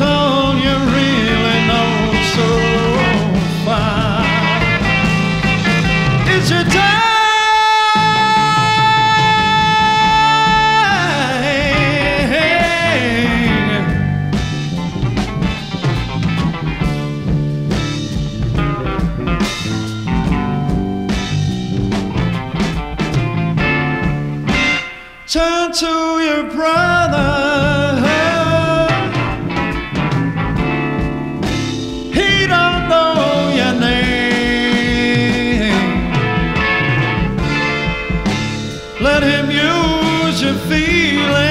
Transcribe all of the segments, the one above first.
are. All you really know so far is your time. Turn to your brother. Let him use your feelings.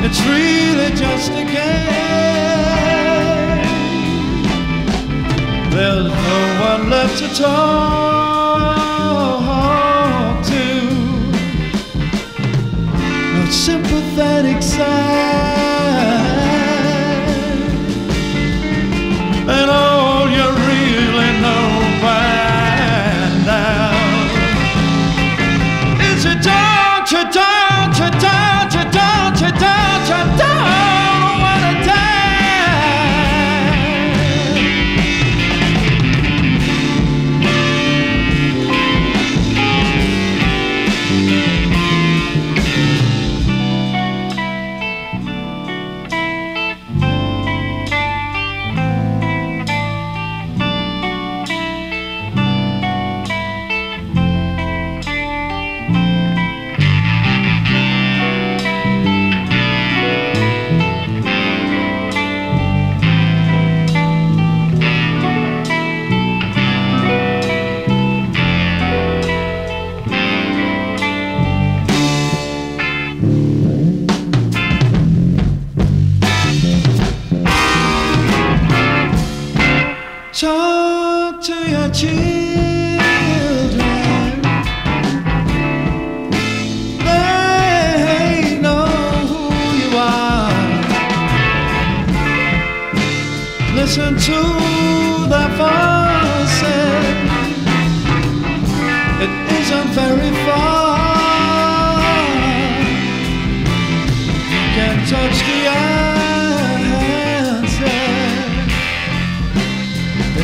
It's really just a game. There's no one left to talk Talk to your children. They know who you are. Listen to their voices. It isn't very far.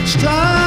Time